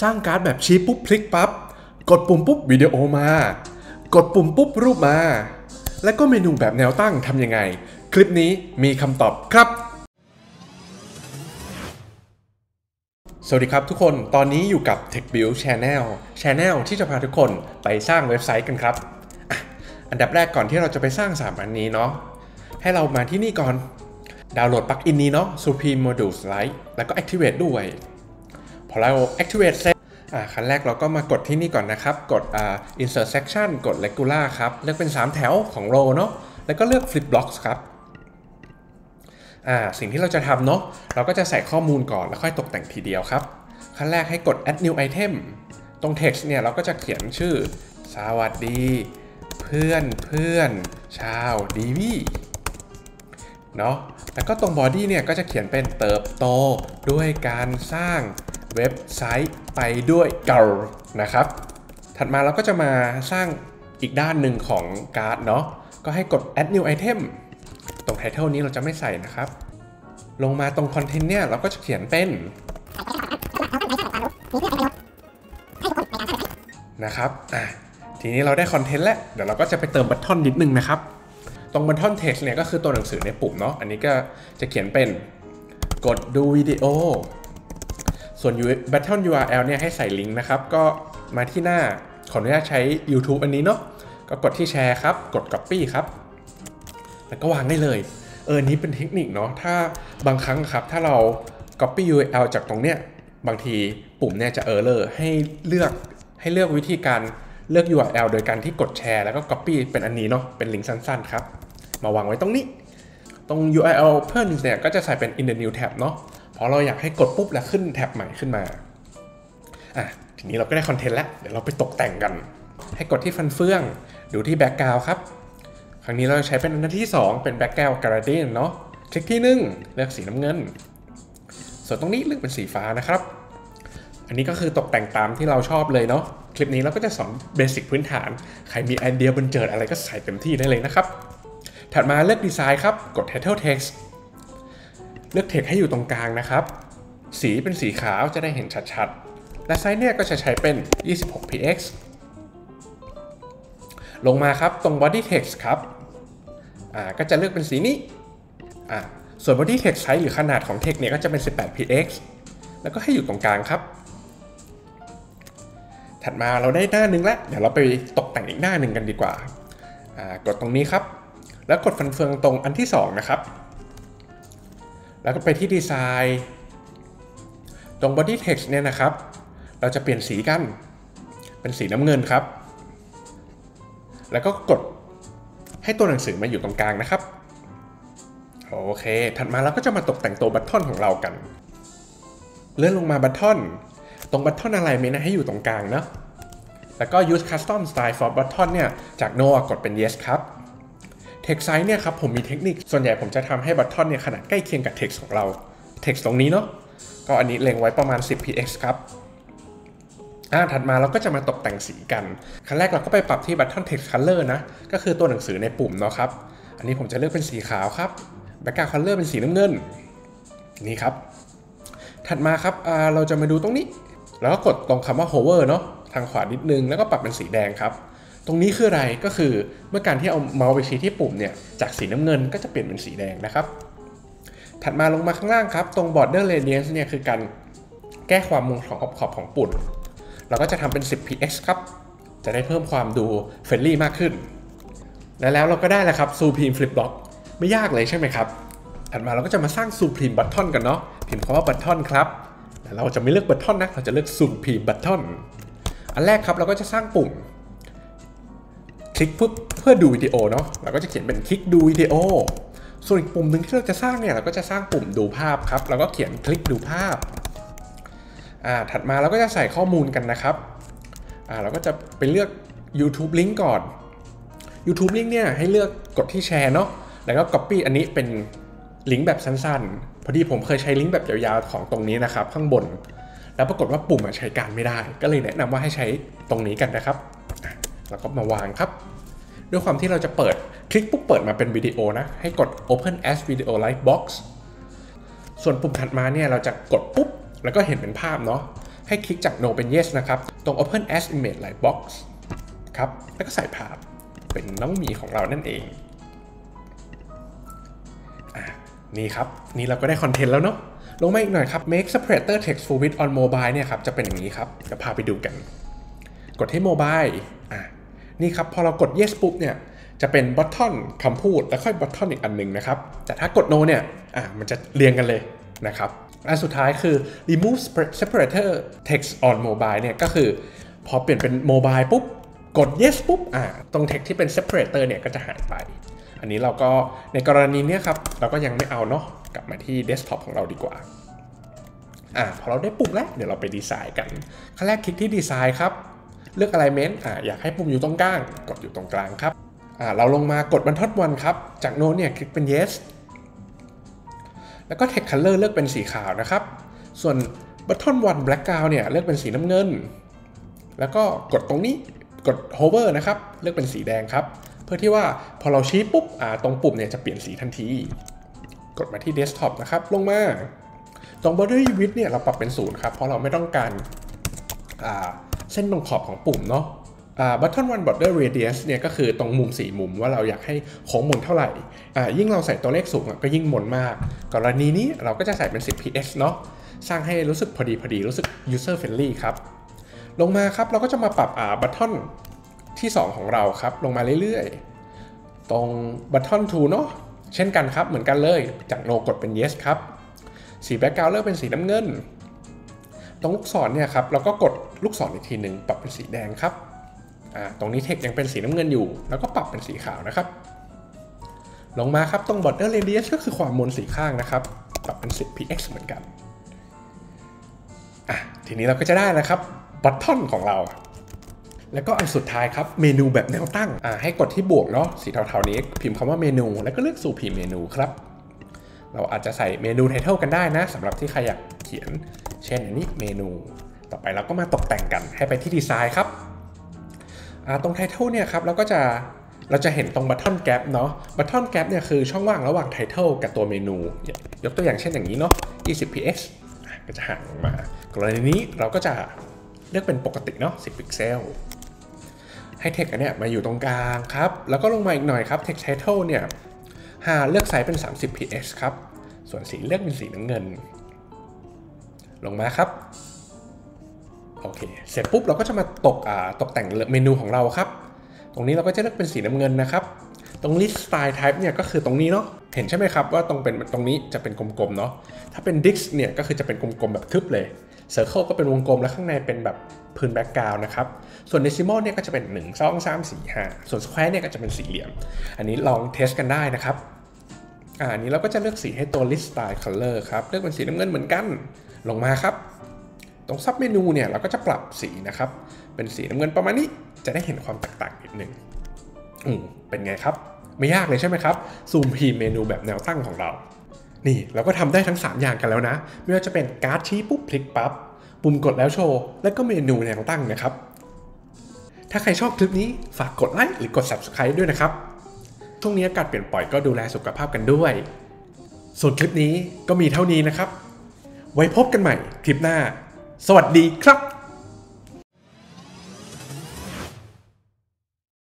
สร้างการ์ดแบบชี้ปุ๊บพลิกปั๊บกดปุ่มปุ๊บวิดีโอมา กดปุ่มปุ๊บรูปมา แล้วก็เมนูแบบแนวตั้งทำยังไง คลิปนี้มีคำตอบครับ สวัสดีครับทุกคนตอนนี้อยู่กับ TechBuild Channel Channel ที่จะพาทุกคนไปสร้างเว็บไซต์กันครับอันดับแรกก่อนที่เราจะไปสร้าง 3 อันนี้เนาะให้เรามาที่นี่ก่อนดาวน์โหลดปลั๊กอินนี้เนาะ Supreme Modules Lite แล้วก็ Activate ด้วย อเรา Activate ขั้นแรกเราก็มากดที่นี่ก่อนนะครับ กด Insert Section กด Regular ครับ เลือกเป็น 3 แถวของ row เนาะ แล้วก็เลือก Flip Blocks ครับสิ่งที่เราจะทำเนาะ เราก็จะใส่ข้อมูลก่อนแล้วค่อยตกแต่งทีเดียวครับ ขั้นแรกให้กด add new item ตรง text เนี่ยเราก็จะเขียนชื่อ สวัสดี เพื่อนเพื่อนชาวดีวีเนาะ แล้วก็ตรง body เนี่ยก็จะเขียนเป็นเติบโตด้วยการสร้าง เว็บไซต์ไปด้วยกันนะครับ ถัดมาเราก็จะมาสร้างอีกด้านหนึ่งของการ์ดเนาะ ก็ให้กด add new item ตรง title นี้เราจะไม่ใส่นะครับ ลงมาตรง content เนี่ยเราก็จะเขียนเป็นนะครับ อะ ทีนี้เราได้คอนเทนต์แล้ว เดี๋ยวเราก็จะไปเติมบัตทอนนิดนึงนะครับ ตรงบัตทอนเท็กซ์เนี่ยก็คือตัวหนังสือในปุ่มเนาะ อันนี้ก็จะเขียนเป็นกดดูวิดีโอ ส่วน Button URL เนี่ยให้ใส่ลิงก์นะครับ ก็มาที่หน้าขออนุญาตใช้ YouTube อันนี้เนาะก็กดที่แชร์ครับ กด Copy ครับ แล้วก็วางได้เลย เออนี้เป็นเทคนิคเนาะถ้าบางครั้งครับ ถ้าเรา copy URL จากตรงเนี้ยบางทีปุ่มเนี่ยจะ error ให้เลือกให้เลือกวิธีการเลือก URL โดยการที่กดแชร์แล้วก็ copy เป็นอันนี้เนาะเป็นลิงก์สั้นๆครับ มาวางไว้ตรงนี้ ตรง URL เพิ่มเนี่ยก็จะใส่เป็น in the new tab เนาะ เพราะเราอยากให้กดปุ๊บแล้วขึ้นแท็บใหม่ขึ้นมาอะทีนี้เราก็ได้คอนเทนต์แล้วเดี๋ยวเราไปตกแต่งกัน ให้กดที่ฟันเฟือง ดูที่ background ครับ ครั้งนี้เราใช้เป็นอันที่ 2 เป็น background gradient เนาะคลิกที่ 1 เลือกสีน้ำเงิน ส่วนตรงนี้เลือกเป็นสีฟ้านะครับ อันนี้ก็คือตกแต่งตามที่เราชอบเลยเนาะคลิปนี้เราก็จะสอนเบสิกพื้นฐาน ใครมีไอเดียบันเจิดอะไรก็ใส่เต็มที่ได้เลยนะครับถัดมาเลือกดีไซน์ครับกด Title Text เลือก Text ให้อยู่ตรงกลางนะครับ สีเป็นสีขาวจะได้เห็นชัดๆ และไซส์เนี่ยก็จะใช้เป็น 26px ลงมาครับตรง body text ครับอ่าก็จะเลือกเป็นสีนี้อ่าส่วน body text size หรือขนาดของ text เนี่ยก็จะเป็น 18px แล้วก็ให้อยู่ตรงกลางครับ ถัดมาเราได้หน้าหนึ่งแล้ว เดี๋ยวเราไปตกแต่งอีกหน้าหนึ่งกันดีกว่าอ่า กดตรงนี้ครับ แล้วกดฟันเฟืองตรงอันที่ 2 นะครับ แล้วก็ไปที่ดีไซน์ตรง body text เนี่ยนะครับ เราจะเปลี่ยนสีกัน เป็นสีน้ำเงินครับ แล้วก็กดให้ตัวหนังสือมาอยู่ตรงกลางนะครับ โอเค ถัดมาเราก็จะมาตกแต่งตัวบัตทอนของเรากัน เลื่อนลงมาบัตทอน ตรงบัตทอนอะไรไม่นะให้อยู่ตรงกลางเนาะ แล้วก็ use custom style for button เนี่ย จาก no กดเป็น yes ครับ text size เนี่ยครับผมมีเทคนิค ส่วนใหญ่ผมจะทำให้บัตทอนเนี่ยขนาดใกล้เคียงกับ text ของเรา text ตรงนี้เนาะก็อันนี้เล็งไว้ประมาณ 10px ครับอ่าถัดมาเราก็จะมาตกแต่งสีกัน ขั้นแรกเราก็ไปปรับที่ button text color นะ ก็คือตัวหนังสือในปุ่มเนาะครับ อันนี้ผมจะเลือกเป็นสีขาวครับ background color เป็นสีน้ำเงิน นี่ครับ ถัดมาครับอ่าเราจะมาดูตรงนี้ แล้วก็กดตรงคำว่า hover เนาะ ทางขวานิดนึง แล้วก็ปรับเป็นสีแดงครับ ตรงนี้คืออะไรก็คือเมื่อการที่เอาเมาส์ไปชี้ที่ปุ่มเนี่ยจากสีน้ำเงินก็จะเปลี่ยนเป็นสีแดงนะครับ ถัดมาลงมาข้างล่างครับ ตรง border radius เนี่ยคือการแก้ความมุมของขอบขอบของปุ่มเราก็จะทำเป็น 10px ครับ จะได้เพิ่มความดู friendly มากขึ้น และแล้วเราก็ได้แล้วครับ Supreme Flip Box ไม่ยากเลยใช่ไหมครับ ถัดมาเราก็จะมาสร้าง Supreme Button กันเนาะพิมพ์คำว่า Button ครับแต่เราจะไม่เลือก Button นะเราจะเลือก Supreme Button อันแรกครับเราก็จะสร้างปุ่ม คลิกปุ๊บเพื่อดูวิดีโอเนาะเราก็จะเขียนเป็นคลิกดูวิดีโอ ส่วนอีกปุ่มหนึ่งที่เราจะสร้างเนี่ยเราก็จะสร้างปุ่มดูภาพครับเราก็เขียนคลิกดูภาพอ่าถัดมาเราก็จะใส่ข้อมูลกันนะครับอ่าเราก็จะไปเลือก YouTube Link ก่อน YouTube Link เนี่ยให้เลือกกดที่แชร์เนาะแล้วก็ Copy อันนี้เป็นลิงก์แบบสั้นๆ พอดีผมเคยใช้ลิงก์แบบยาวๆของตรงนี้นะครับ ข้างบน แล้วปรากฏว่าปุ่มใช้การไม่ได้ ก็เลยแนะนำว่าให้ใช้ตรงนี้กันนะครับ แล้วก็มาวางครับ ด้วยความที่เราจะเปิดคลิกปุ๊บเปิดมาเป็นวิดีโอนะ ให้กด Open as Video Lightbox ส่วนปุ่มถัดมาเนี่ยเราจะกดปุ๊บ แล้วก็เห็นเป็นภาพเนาะให้คลิกจาก no เป็น yes นะครับ ตรง open as image lightbox ครับ แล้วก็ใส่ภาพเป็นน้องหมีของเรานั่นเองอะนี่ครับ นี่เราก็ได้คอนเทนต์แล้วเนาะลงมาอีกหน่อยครับ make separator text for width on mobile เนี่ยครับ จะเป็นอย่างนี้ครับจะพาไปดูกัน กดที่ mobile อะ นี่ครับพอเรากด yes ปุ๊บเนี่ยจะเป็น button คำพูดแล้วค่อย button อีกอันหนึ่งนะครับ แต่ถ้ากด no เนี่ยอะมันจะเรียงกันเลยนะครับอันสุดท้ายคือ remove separator text on mobile เนี่ยก็คือพอเปลี่ยนเป็น mobile ปุ๊บกด yes ปุ๊บอ่าตรง text ที่เป็น separator เนี่ยก็จะหายไป อันนี้เราก็ในกรณีเนี้ยครับ เราก็ยังไม่เอาเนาะกลับมาที่ desktop ของเราดีกว่าอ่าพอเราได้ปุ่มแล้ว เดี๋ยวเราไปดีไซน์กันขั้นแรกคลิกที่ดีไซน์ครับ เลือก alignment อ่าอยากให้ปุ่มอยู่ตรงกลาง กดอยู่ตรงกลางครับอ่าเราลงมากดบรรทัดวันครับ จากโน้ตเนี่ยคลิกเป็น yes แล้วก็ text color เลือกเป็นสีขาวนะครับ ส่วน button one background เนี่ยเลือกเป็นสีน้ำเงิน แล้วก็กดตรงนี้กด hover นะครับเลือกเป็นสีแดงครับ เพื่อที่ว่าพอเราชี้ปุ๊บอ่าตรงปุ่มเนี่ยจะเปลี่ยนสีทันที กดมาที่ desktop นะครับลงมาตรง border width เนี่ยเราปรับเป็นศูนย์ครับเพราะเราไม่ต้องการอ่า เส้นตรงขอบของปุ่มเนาะอ่า button one border radius เนี่ยก็คือตรงมุมสี่มุมว่าเราอยากให้โค้งมนเท่าไหร่อ่ายิ่งเราใส่ตัวเลขสูงก็ยิ่งมนมาก กรณีนี้เราก็จะใส่เป็น 10 ps เนาะ สร้างให้รู้สึกพอดีพอดีรู้สึก user friendly ครับ ลงมาครับเราก็จะมาปรับอ่า button ที่ 2 ของเราครับ ลงมาเรื่อยๆ ตรง button 2เนาะ เช่นกันครับเหมือนกันเลย จาก no กดเป็น yes ครับ สี background เลือกเป็นสีน้ำเงิน ตรงลูกศรเนี่ยครับเราก็กดลูกศรอีกทีหนึ่งปรับเป็นสีแดงครับอ่าตรงนี้เทคยังเป็นสีน้ำเงินอยู่ แล้วก็ปรับเป็นสีขาวนะครับ ลงมาครับตรง border radius ก็คือความมนสีข้างนะครับ ปรับเป็น10 px เหมือนกันอะทีนี้เราก็จะได้แล้วครับ button ของเรา แล้วก็อันสุดท้ายครับเมนูแบบแนวตั้งอ่าให้กดที่บวกเนาะสีเทาๆนี้พิมพ์คำว่าเมนู แล้วก็เลือกสู่พิมพ์เมนูครับ เราอาจจะใส่ menu title กันได้นะสำหรับที่ใครอยากเขียน เช่นนี้เมนู ต่อไปเราก็มาตกแต่งกันให้ไปที่ดีไซน์ครับตรง title เนี่ยครับเราก็จะเราจะเห็นตรงบัตทอนแก p เนาะบัตทอนแก p เนี่ยคือช่องว่างระหว่าง title กับตัวเมนู ยกตัวอย่างเช่นอย่างนี้เนาะ20 px ก็จะห่างมากรณีนี้เราก็จะเลือกเป็นปกติเนาะ10 พิกเซลให้เทคอันเนี้ยมาอยู่ตรงกลางครับ แล้วก็ลงมาอีกหน่อยครับ text title เนี่ยหาเลือกไซส์เป็น 30 px ครับ ส่วนสีเลือกเป็นสีน้ำเงิน ลงมาครับโอเคเสร็จปุ๊บเราก็จะมาตกตกแต่งเมนูของเราครับ ตรงนี้เราก็จะเลือกเป็นสีน้ำเงินนะครับ ตรง list style type เนี่ยก็คือตรงนี้เนาะเห็นใช่ไหมครับว่าตรงเป็นตรงนี้จะเป็นกลมๆเนาะถ้าเป็น dix เนี่ยก็คือจะเป็นกลมๆแบบทึบเลย circle ก็เป็นวงกลมแล้วข้างในเป็นแบบพื้น background นะครับ ส่วน decimal เนี่ยก็จะเป็น 1 2 3 4 5 ส่วน square เนี่ยก็จะเป็นสี่เหลี่ยม อันนี้ลองเทสกันได้นะครับอ่านี้เราก็จะเลือกสีให้ตัว list style color ครับเลือกเป็นสีน้ำเงินเหมือนกัน ลงมาครับ ตรงซับเมนูเนี่ยเราก็จะปรับสีนะครับ เป็นสีน้ำเงินประมาณนี้ จะได้เห็นความแตกต่างนิดนึงอืมเป็นไงครับ ไม่ยากเลยใช่ไหมครับ ซูมพีเมนูแบบแนวตั้งของเรา นี่เราก็ทำได้ทั้ง 3 อย่างกันแล้วนะ ไม่ว่าจะเป็นการ์ดชี้ปุ๊บพลิกปั๊บ ปุ่มกดแล้วโชว์ และก็เมนูแนวตั้งนะครับ ถ้าใครชอบคลิปนี้ฝากกดไลค์หรือกด subscribe ด้วยนะครับ ช่วงนี้อากาศเปลี่ยนปล่อยก็ดูแลสุขภาพกันด้วย ส่วนคลิปนี้ก็มีเท่านี้นะครับ ไว้พบกันใหม่คลิปหน้า สวัสดีครับ